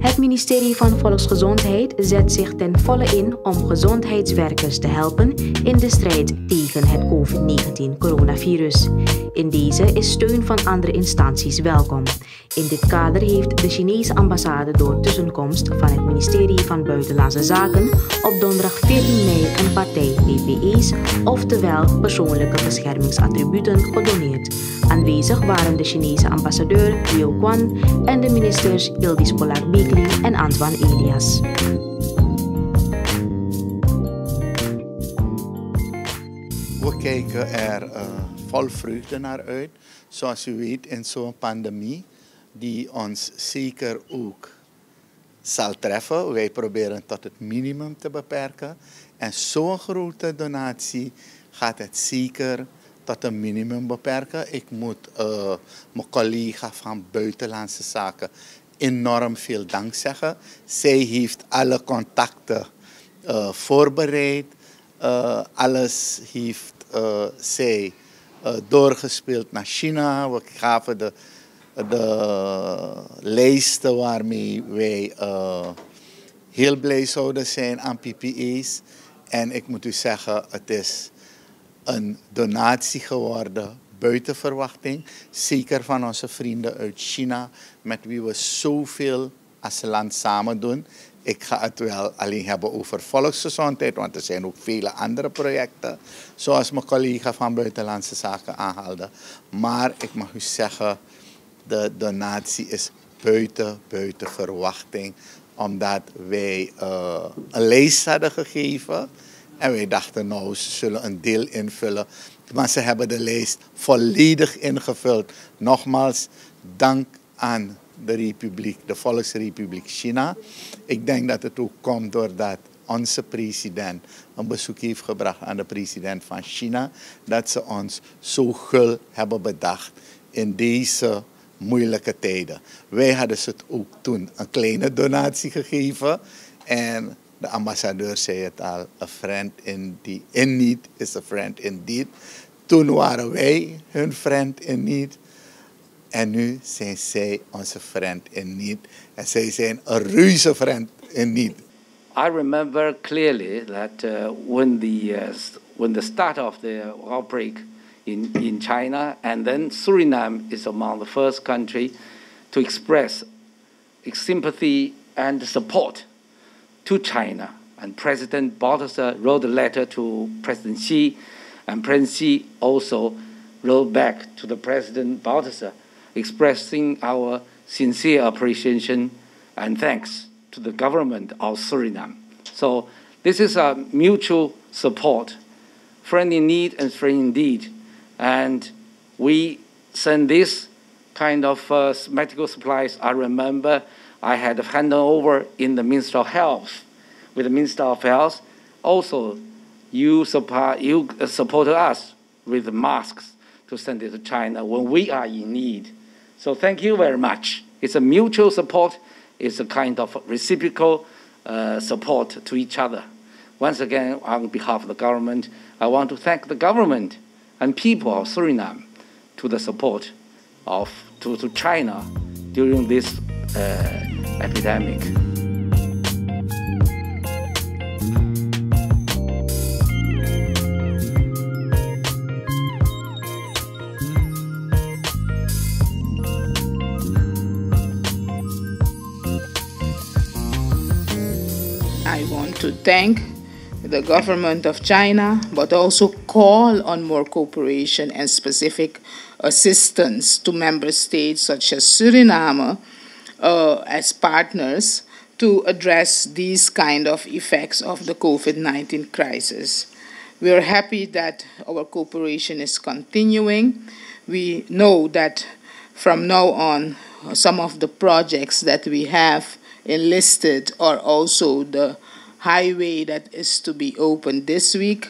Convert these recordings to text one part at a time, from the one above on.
Het ministerie van Volksgezondheid zet zich ten volle in om gezondheidswerkers te helpen in de strijd tegen het COVID-19 coronavirus. In deze is steun van andere instanties welkom. In dit kader heeft de Chinese ambassade door tussenkomst van het ministerie van Buitenlandse Zaken op donderdag 14 mei een partij PPE's, oftewel persoonlijke beschermingsattributen, gedoneerd. Aanwezig waren de Chinese ambassadeur Liu Quan en de ministers Ildis En Antoine Elias. We kijken er uh, vol vreugde naar uit. Zoals u weet, in zo'n pandemie die ons zeker ook zal treffen. Wij proberen tot het minimum te beperken. En zo'n grote donatie gaat het zeker tot een minimum beperken. Ik moet uh, mijn collega van Buitenlandse Zaken enorm veel dank zeggen. Zij heeft alle contacten uh, voorbereid. Uh, alles heeft zij doorgespeeld naar China. We gaven de, de lijsten waarmee wij heel blij zouden zijn aan PPE's. En ik moet u zeggen, het is een donatie geworden buiten verwachting. Zeker van onze vrienden uit China, met wie we zoveel als land samen doen. Ik ga het wel alleen hebben over volksgezondheid, want er zijn ook vele andere projecten, zoals mijn collega van Buitenlandse Zaken aanhaalde. Maar ik mag u zeggen, de donatie is buiten, buiten verwachting, omdat wij uh, een lijst hadden gegeven en wij dachten, nou, ze zullen een deel invullen. Maar ze hebben de lijst volledig ingevuld. Nogmaals, dank aan de Republiek, de Volksrepubliek China. Ik denk dat het ook komt doordat onze president een bezoek heeft gebracht aan de president van China. Dat ze ons zo gul hebben bedacht in deze moeilijke tijden. Wij hadden ze ook toen een kleine donatie gegeven. En de ambassadeur zei het al, a friend in, die, in need is a friend indeed. Toen waren wij hun friend in need. En nu zijn zij onze friend in need. En zij zijn een reuze friend in need. I remember clearly that uh, when, the, uh, when the start of the outbreak in, in China, and then Suriname is among the first country to express sympathy and support to China. And President Bouterse wrote a letter to President Xi, and President Xi also wrote back to the President Bouterse, expressing our sincere appreciation and thanks to the government of Suriname. So this is a mutual support, friend in need and friend indeed. And we send this kind of uh, medical supplies. I remember I had handed over in the Minister of Health with the Minister of Health. Also, you support, you supported us with masks to send it to China when we are in need. So thank you very much. It's a mutual support. It's a kind of reciprocal uh, support to each other. Once again, on behalf of the government, I want to thank the government and people of Suriname to the support of to, to China during this Uh, epidemic. I want to thank the government of China, but also call on more cooperation and specific assistance to member states such as Suriname uh, as partners to address these kind of effects of the COVID-19 crisis. We are happy that our cooperation is continuing. We know that from now on, some of the projects that we have enlisted are also the highway that is to be opened this week.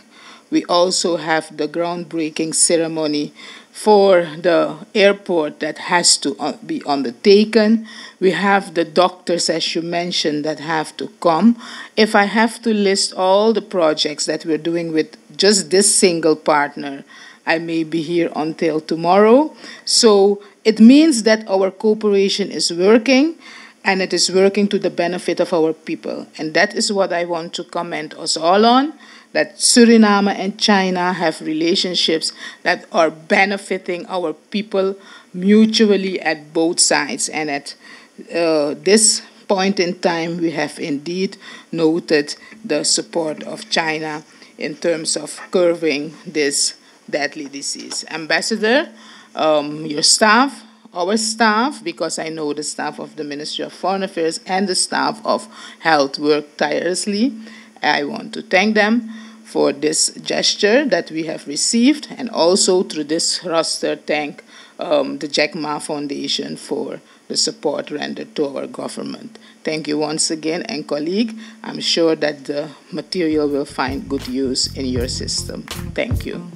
We also have the groundbreaking ceremony for the airport that has to uh, be undertaken. We have the doctors, as you mentioned, that have to come. If I have to list all the projects that we're doing with just this single partner, I may be here until tomorrow. So it means that our cooperation is working and it is working to the benefit of our people. And that is what I want to comment us all on that Suriname and China have relationships that are benefiting our people mutually at both sides. And at uh, this point in time, we have indeed noted the support of China in terms of curbing this deadly disease. Ambassador, um, your staff, our staff, because I know the staff of the Ministry of Foreign Affairs and the staff of Health work tirelessly. I want to thank them for this gesture that we have received and also through this roster thank um, the Jack Ma Foundation for the support rendered to our government. Thank you once again and colleague, I'm sure that the material will find good use in your system. Thank you.